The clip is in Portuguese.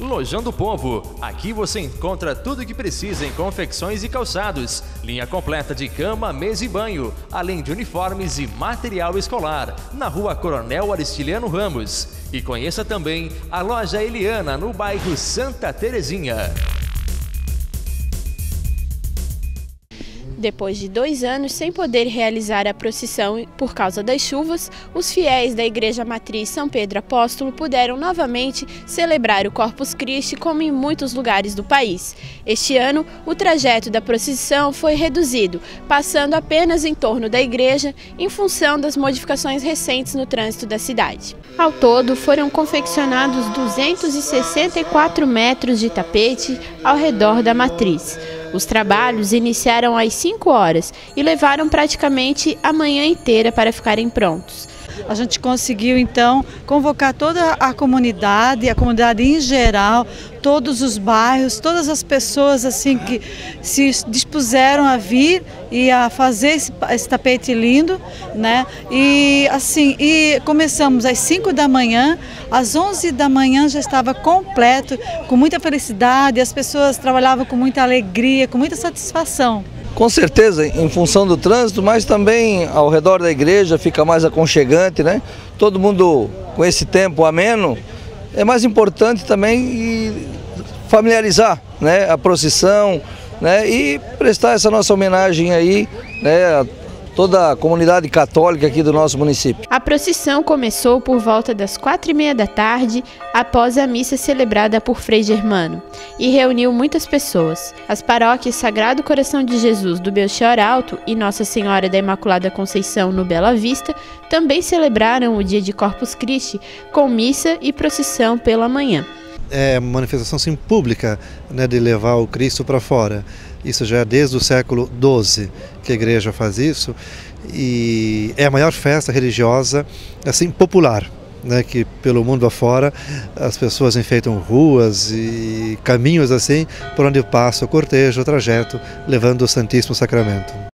Lojão do Povo. Aqui você encontra tudo o que precisa em confecções e calçados, linha completa de cama, mesa e banho, além de uniformes e material escolar, na rua Coronel Aristiliano Ramos. E conheça também a loja Eliana, no bairro Santa Terezinha. Depois de dois anos sem poder realizar a procissão por causa das chuvas, os fiéis da Igreja Matriz São Pedro Apóstolo puderam novamente celebrar o Corpus Christi como em muitos lugares do país. Este ano, o trajeto da procissão foi reduzido, passando apenas em torno da igreja em função das modificações recentes no trânsito da cidade. Ao todo, foram confeccionados 264 metros de tapete ao redor da matriz. Os trabalhos iniciaram às 5 horas e levaram praticamente a manhã inteira para ficarem prontos. A gente conseguiu então convocar toda a comunidade, a comunidade em geral, todos os bairros, todas as pessoas assim que se dispuseram a vir e a fazer esse, esse tapete lindo, né? E assim, e começamos às 5 da manhã, às 11 da manhã já estava completo, com muita felicidade, as pessoas trabalhavam com muita alegria, com muita satisfação. Com certeza, em função do trânsito, mas também ao redor da igreja fica mais aconchegante, né? Todo mundo com esse tempo ameno, é mais importante também familiarizar né, a procissão né, e prestar essa nossa homenagem aí né, toda a comunidade católica aqui do nosso município. A procissão começou por volta das quatro e meia da tarde, após a missa celebrada por Frei Germano, e reuniu muitas pessoas. As paróquias Sagrado Coração de Jesus do Belchior Alto e Nossa Senhora da Imaculada Conceição no Bela Vista também celebraram o dia de Corpus Christi com missa e procissão pela manhã é manifestação sim, pública né, de levar o Cristo para fora. Isso já é desde o século XII que a igreja faz isso e é a maior festa religiosa assim popular. Né, que pelo mundo afora as pessoas enfeitam ruas e caminhos assim por onde passa o cortejo, o trajeto, levando o Santíssimo Sacramento.